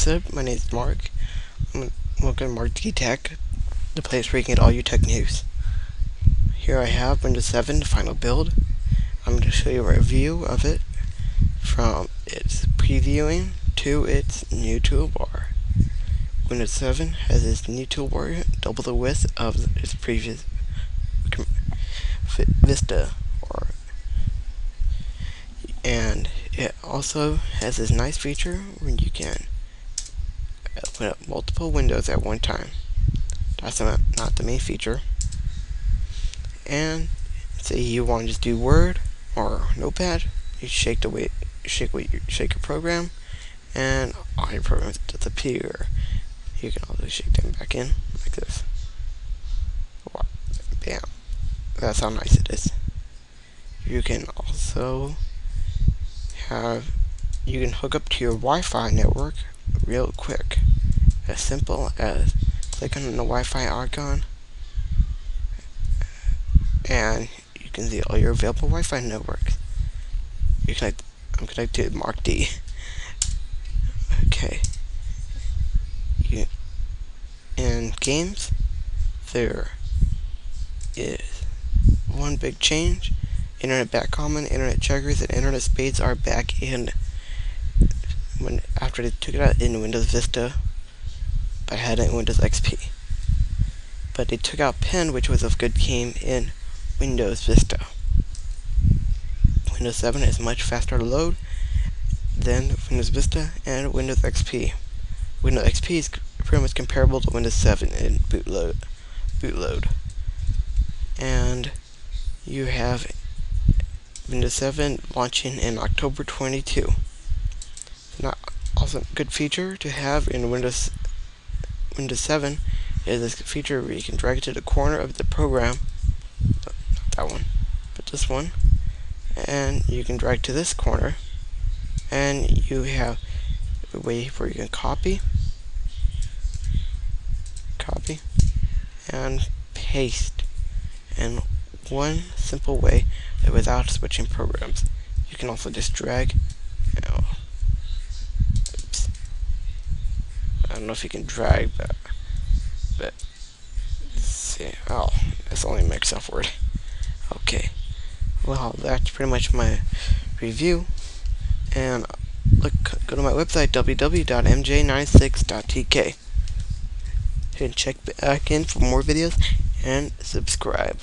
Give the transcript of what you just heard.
What's up? My name is Mark. Welcome to Mark D Tech, the place where you can get all your tech news. Here I have Windows 7 the final build. I'm going to show you a review of it from its previewing to its new toolbar. Windows 7 has its new toolbar double the width of its previous Vista or and it also has this nice feature where you can open up multiple windows at one time. That's not, not the main feature. And say you want to just do Word or Notepad, you shake the way, shake you shake your program, and all your programs disappear. You can also shake them back in like this. Bam. That's how nice it is. You can also have you can hook up to your Wi-Fi network real quick. As simple as clicking on the Wi-Fi icon and you can see all your available Wi-Fi networks. You connect I'm connected to Mark D. Okay. You, in games there is one big change. Internet Backgammon, Internet Checkers, and Internet Spades are back in when after they took it out in Windows Vista, but had it in Windows XP. But they took out Pen, which was a good game in Windows Vista. Windows 7 is much faster to load than Windows Vista and Windows XP. Windows XP is pretty much comparable to Windows 7 in bootload. Bootload. And you have Windows 7 launching in October 22 not also good feature to have in Windows Windows 7 is this feature where you can drag it to the corner of the program. Not that one but this one. And you can drag to this corner. And you have a way where you can copy. Copy and paste in one simple way without switching programs. You can also just drag you know, don't know if you can drag, but, but, see, oh, it's only Microsoft Word. Okay, well, that's pretty much my review, and look, go to my website, www.mj96.tk, and check back in for more videos, and subscribe.